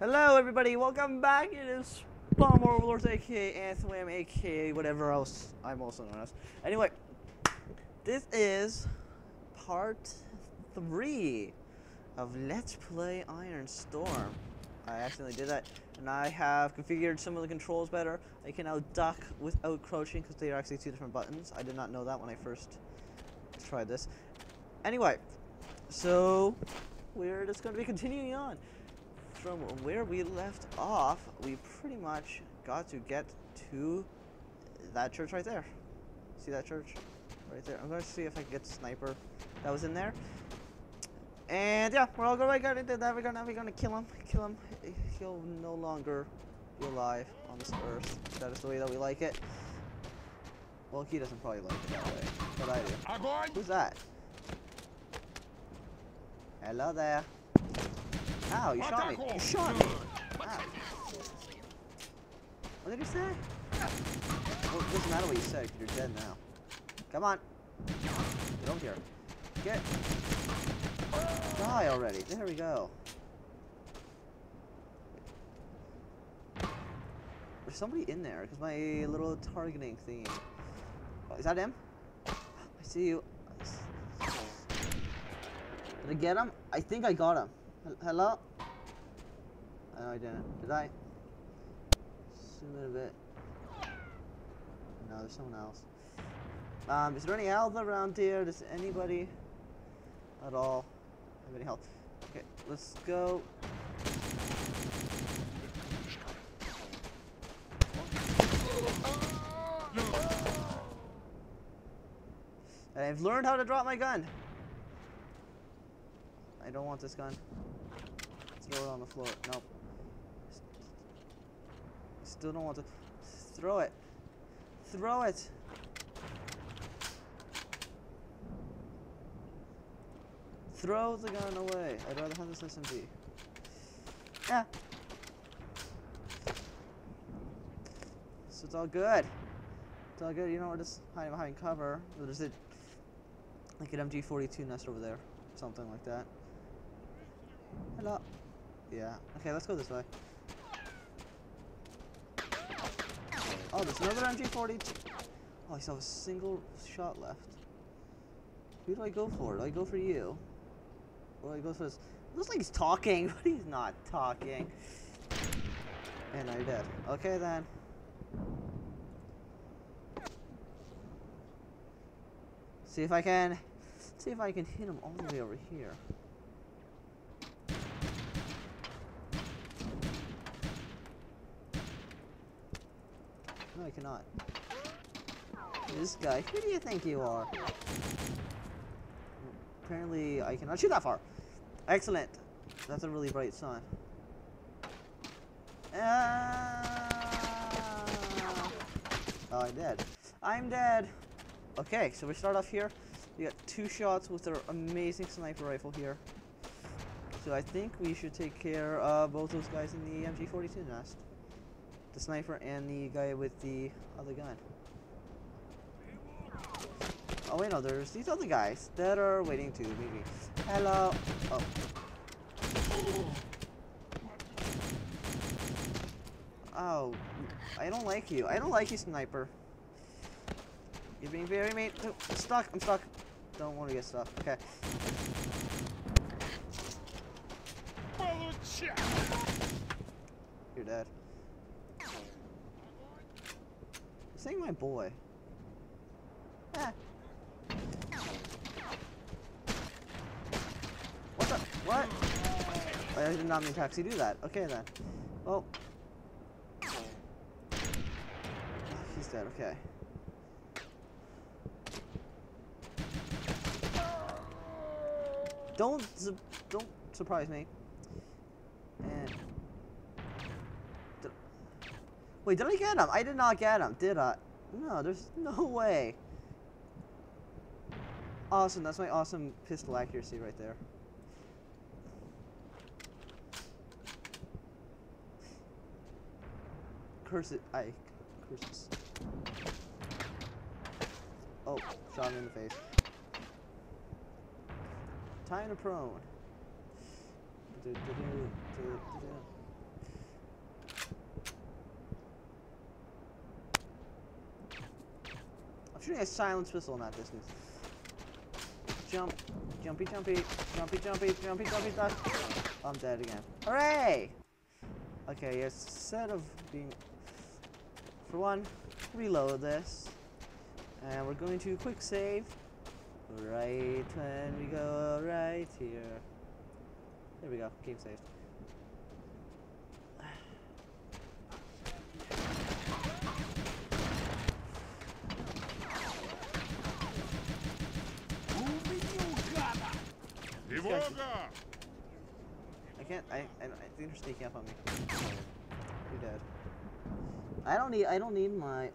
Hello, everybody. Welcome back. It is Bomber Overlords, aka Anthem, aka whatever else I'm also known as. Anyway, this is part three of Let's Play Iron Storm. I accidentally did that, and I have configured some of the controls better. I can now duck without crouching because they are actually two different buttons. I did not know that when I first tried this. Anyway, so we're just going to be continuing on from where we left off, we pretty much got to get to that church right there. See that church? Right there. I'm going to see if I can get the sniper that was in there. And yeah, we're all good. We're gonna do that. We're gonna, we're gonna kill him. Kill him. He'll no longer be alive on this earth. That is the way that we like it. Well, he doesn't probably like it that way, but I do. Who's that? Hello there. Ow, you shot me. You shot me. Ow. What did he say? Well, it doesn't matter what you said, you're dead now. Come on. Get over here. Get. Die already. There we go. There's somebody in there, because my little targeting thing. Is that him? I see you. Did I get him? I think I got him. Hel- Hello? No, I didn't. Did I? Zoom in a bit. No, there's someone else. Um, is there any Alva around here? Does anybody at all have any health? Okay, let's go. I've learned how to drop my gun. I don't want this gun. Throw it on the floor. Nope. Still don't want to. Throw it. Throw it. Throw the gun away. I'd rather have this SMG. Yeah. So it's all good. It's all good. You know, we're just hiding behind cover. There's a, like an MG42 nest over there. Something like that. Hello. Yeah. Okay, let's go this way. Oh, there's another MG42. Oh, I still have a single shot left. Who do I go for? Do I go for you? Or do I go for this? Looks like he's talking, but he's not talking. And you're dead. Okay then. See if I can. See if I can hit him all the way over here. I cannot. This guy, who do you think you are? Apparently, I cannot shoot that far. Excellent. That's a really bright sign. Ah! Oh, I'm dead. I'm dead. Okay, so we start off here. We got two shots with our amazing sniper rifle here. So I think we should take care of both those guys in the MG42 nest the sniper and the guy with the other gun. Oh wait, no, there's these other guys that are waiting to meet me. Hello. Oh. Oh, I don't like you. I don't like you, sniper. You're being very mean. Oh, stuck. I'm stuck. Don't want to get stuck. Okay. You're dead. Saying my boy. Eh. What the? What? I did not mean to actually do that. Okay then. Well. He's dead. Okay. Don't don't surprise me. And did, wait, did I get him? I did not get him, did I? No, there's no way. Awesome, that's my awesome pistol accuracy right there. Curse it, I curses. Oh, shot him in the face. Time to prone. Du- du- du- du- du- du. Shooting a silenced pistol in that distance. Jump, jumpy, jumpy, jumpy, jumpy, jumpy, jumpy, duck. I'm dead again. Hooray! Okay, instead of being, for one, reload this, and we're going to quick save right when we go right here. There we go, game saved. can't. I. I, think they're up on me. You're dead. I don't need. I don't need my.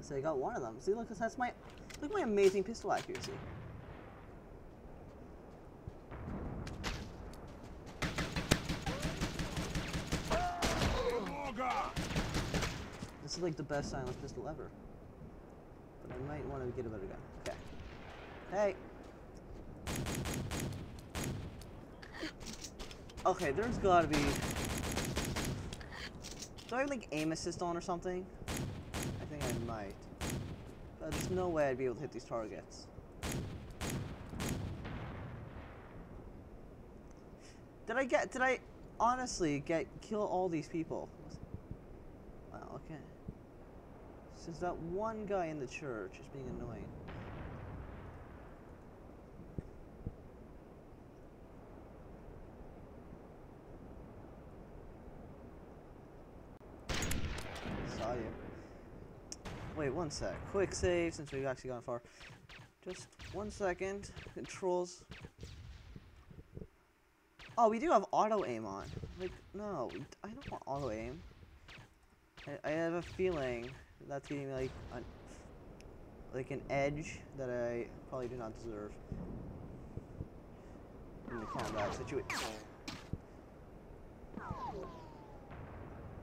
So I got one of them. See, look, that's my. Look at my amazing pistol accuracy. This is like the best silenced pistol ever. But I might want to get a better gun. Okay. Hey! Okay, there's gotta be. Do I have like aim assist on or something? I think I might. But there's no way I'd be able to hit these targets. Did I get? Did I honestly get kill all these people? Wow. Okay. Since that one guy in the church is being annoying. Saw you. Wait one sec. Quick save since we've actually gone far. Just one second. Controls. Oh, we do have auto aim on. Like, no, I don't want auto aim. I, I have a feeling that's giving me like an, like an edge that I probably do not deserve in the combat situation.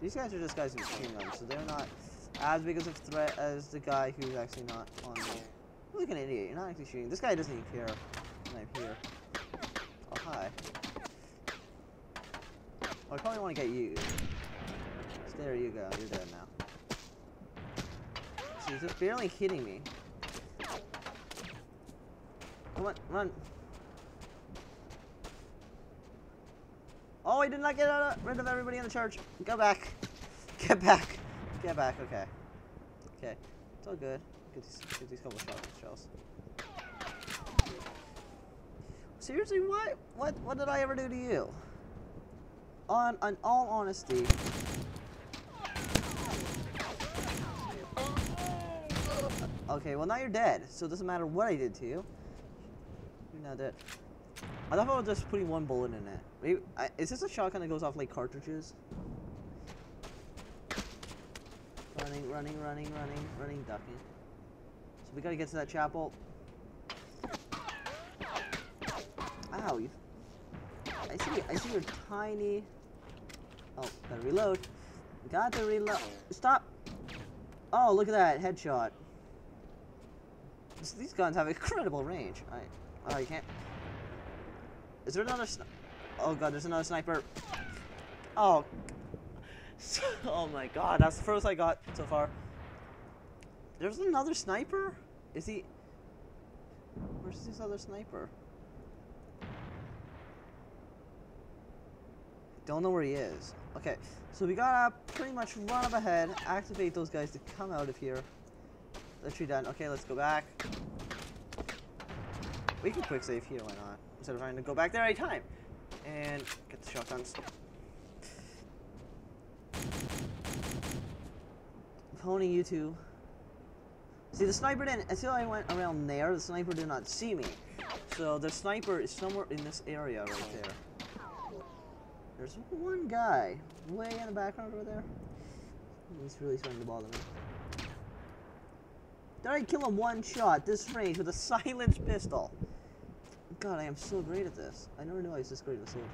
These guys are just guys with machine guns, so they're not as big as a threat as the guy who's actually not on me. You're like an idiot. You're not actually shooting. This guy doesn't even care I'm here. Oh hi. Oh, I probably want to get you. So there you go. You're dead now. See, he's just barely hitting me. Come on, run. Oh, I did not get rid of everybody in the church. Go back. Get back. Get back. Okay. Okay. It's all good. Get these, get these couple shotgun shells. Seriously, what? What? What did I ever do to you? On, on all honesty, Okay, well now you're dead, so it doesn't matter what I did to you. You're not dead. I thought I was just putting one bullet in it. Maybe, I, is this a shotgun that goes off like cartridges? Running, running, running, running, running, ducking. So we gotta get to that chapel. Ow, you. I see, I see your tiny. Oh, gotta reload. Got to reload. Stop! Oh, look at that headshot. These guns have incredible range. I, oh, you can't. Is there another? Oh god, there's another sniper. Oh. oh my god, that's the first I got so far. There's another sniper. Is he? Where's this other sniper? Don't know where he is. Okay, so we gotta pretty much run up ahead, activate those guys to come out of here. Literally done. Okay, let's go back. We can quick save here, why not? Instead of having to go back there every time. And get the shotguns. You two. See, the sniper didn't, until I went around there, the sniper did not see me. So the sniper is somewhere in this area right there. There's one guy way in the background over there. He's really starting to bother me. Did I kill him one shot, this range, with a silenced pistol? God, I am so great at this. I never knew I was this great of a soldier.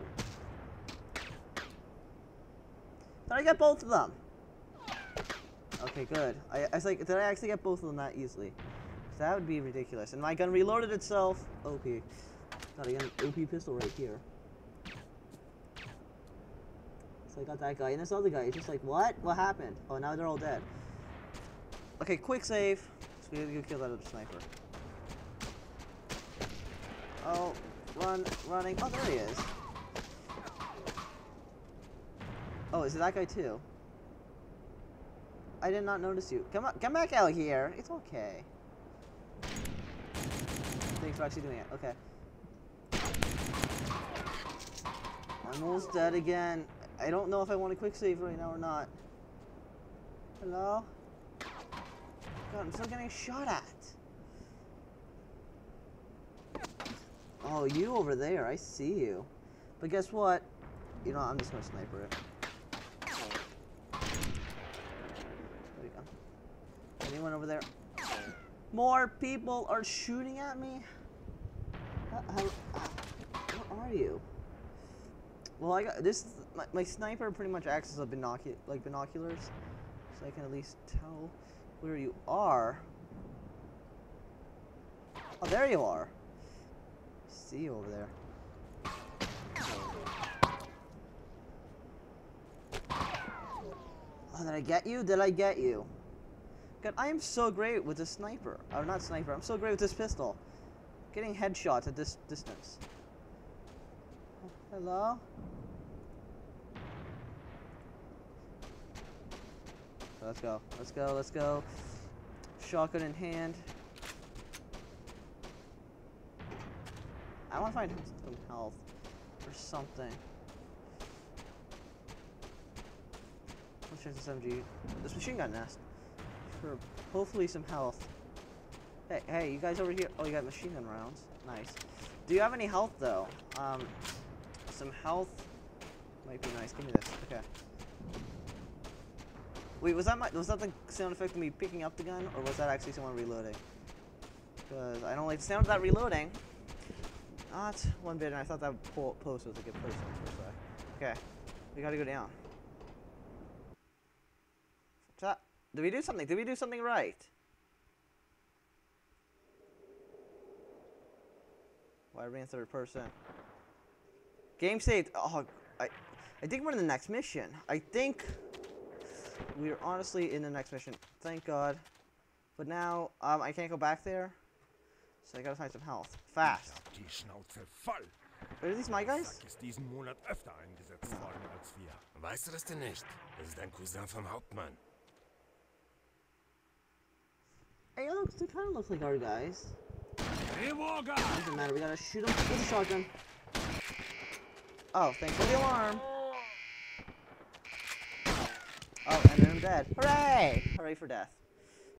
Did I get both of them? Okay, good. I, I was like, did I actually get both of them that easily? That would be ridiculous. And my gun reloaded itself. OP. Got an OP pistol right here. So I got that guy, and this other guy, he's just like, what? What happened? Oh, now they're all dead. Okay, quick save. So we gotta go kill that other sniper. Oh, run, running. Oh, there he is. Oh, is it that guy too? I did not notice you. Come on, come back out here. It's okay. Thanks for actually doing it. Okay. I'm almost dead again. I don't know if I want a quick save right now or not. Hello? God, I'm still getting shot at. Oh, you over there. I see you. But guess what? You know, I'm just gonna sniper it. There we go. Over there? More people are shooting at me? Where are you? Well, I got this. My, my sniper pretty much acts as a binocu like binoculars, so I can at least tell where you are. Oh, there you are. See you over there. Oh, did I get you? Did I get you? God, I am so great with this sniper. Or not sniper. I'm so great with this pistol. Getting headshots at this distance. Hello? Let's go. Let's go. Let's go. Shotgun in hand. I want to find some health or something. Let's check this MG. This machine gun nest. For hopefully some health. Hey, hey, you guys over here? Oh, you got machine gun rounds. Nice. Do you have any health though? Um, some health might be nice. Give me this. Okay. Wait, was that my was that the sound effect of me picking up the gun, or was that actually someone reloading? Because I don't like the sound of that reloading. Not one bit, and I thought that post was a good se. Okay, we gotta go down. What's that? Did we do something? Did we do something right? Why are we in third person? Game saved. Oh, I, I think we're in the next mission. I think we're honestly in the next mission. Thank God. But now, um, I can't go back there. So I gotta find some health. Fast. Die Schnauze voll. Are these my guys? Ist diesen Monat öfter eingesetzt worden als wir. Weißt du das denn nicht? Das ist ein Cousin vom Hauptmann. Hey, it looks, it kind of looks like our guys. Doesn't matter, we gotta shoot them with a shotgun. Oh, thanks for the alarm. Oh, and then I'm dead. Hooray! Hooray for death.